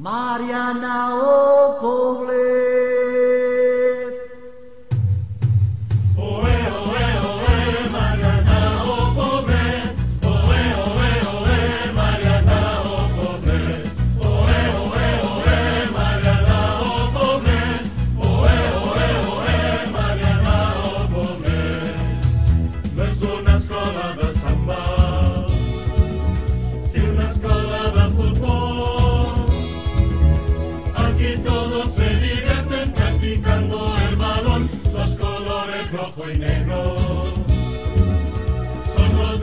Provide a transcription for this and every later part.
Mariana, oh, pobre. rojo y negro. Son los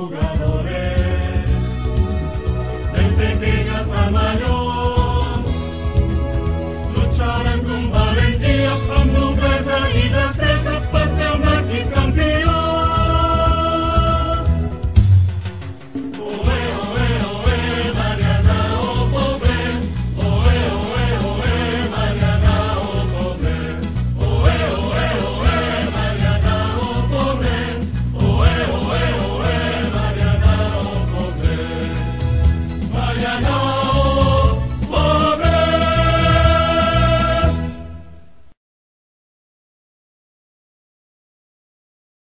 jugadores, de pequeñas a mayores.